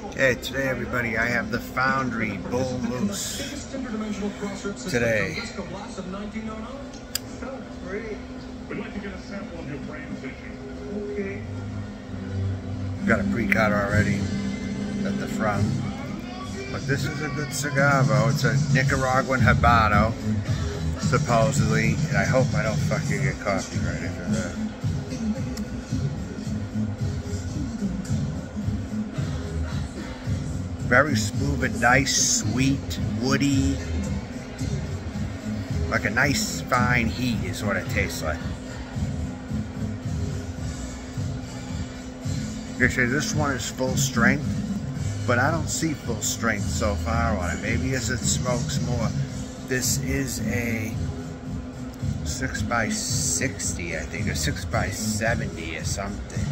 Hey, today everybody, I have the Foundry Bull Moose today. Got a pre-cut already at the front. But this is a good cigar though. It's a Nicaraguan Habano, supposedly. And I hope I don't fucking get copyrighted for that. Very smooth and nice, sweet, woody. Like a nice fine heat is what it tastes like. Actually, this one is full strength, but I don't see full strength so far on it. Maybe as it smokes more. This is a 6x60, I think, or 6x70 or something.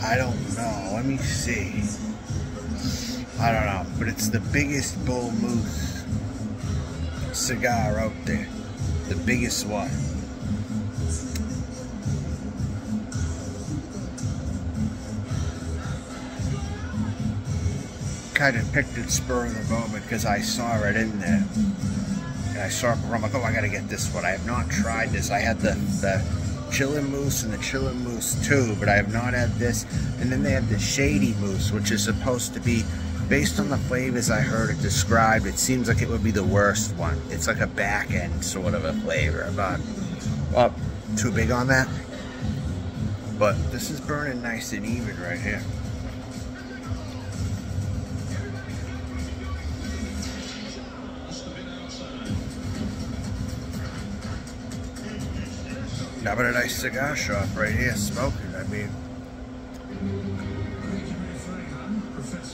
I don't know. Let me see. I don't know, but it's the biggest bull moose cigar out there. The biggest one. Kind of picked it spur of the moment because I saw it in there. And I saw it, I'm like, oh, I gotta get this one. I have not tried this. I had the, the Chillin' Moose and the Chillin' Moose 2, but I have not had this. And then they have the Shady Moose, which is supposed to be based on the flavors I heard it described, it seems like it would be the worst one. It's like a back end sort of a flavor, but well, too big on that. But this is burning nice and even right here. But a nice cigar shop right here, smoking. I mean,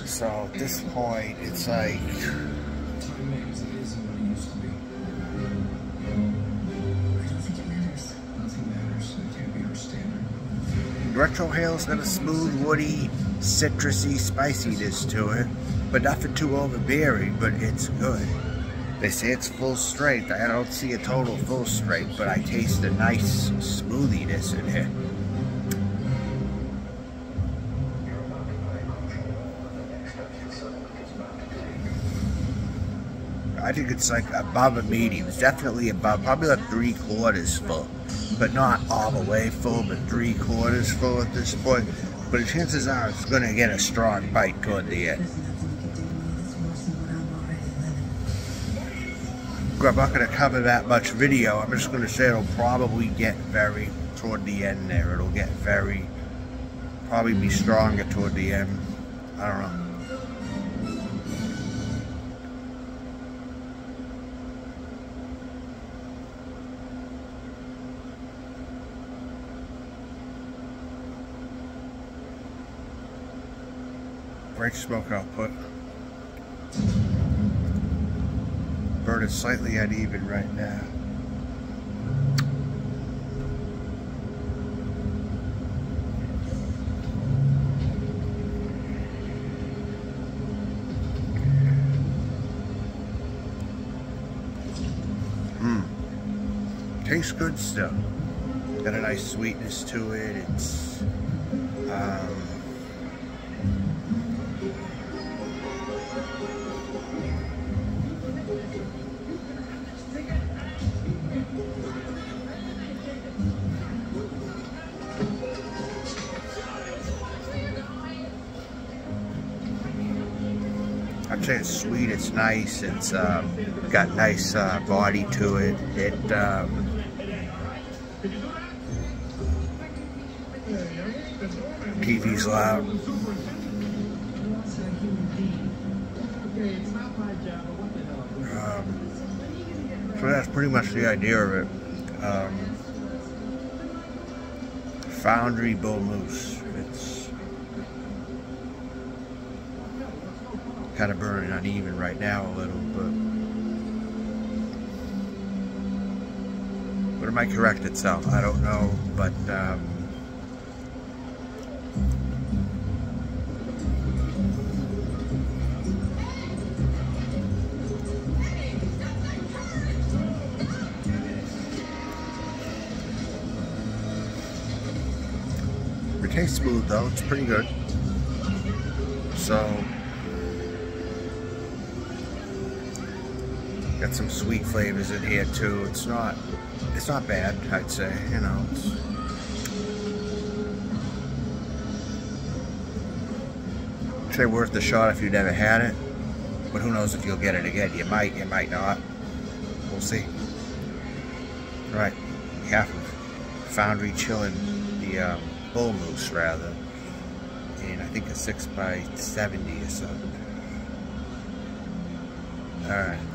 so at this point, it's like Retrohale's got a smooth, woody, citrusy spiciness to it, but nothing too overbearing, but it's good. They say it's full strength. I don't see a total full strength, but I taste a nice smoothiness in here. I think it's like above a medium. It's definitely above, probably like three quarters full, but not all the way full, but three quarters full at this point. But the chances are it's going to get a strong bite toward the end. I'm not going to cover that much video. I'm just going to say it'll probably get very toward the end there. It'll get very, probably be stronger toward the end. I don't know. Great smoke output. Burning slightly uneven right now. Mmm. Tastes good still. Got a nice sweetness to it. It's it's sweet, it's nice, It's um, got nice uh, body to it. It um, TV's loud. Um, so that's pretty much the idea of it. Um, Foundry Bull Moose. It's kind of burning uneven right now a little, but but it might correct itself. I don't know, but um, it tastes smooth though. It's pretty good. So Got some sweet flavors in here too. It's not, it's not bad, I'd say, you know. It's, say worth the shot if you've never had it. But who knows if you'll get it again. You might, you might not. We'll see. Right. Half of Foundry chilling the um, bull moose rather. And I think a 6 by 70 or something. Alright.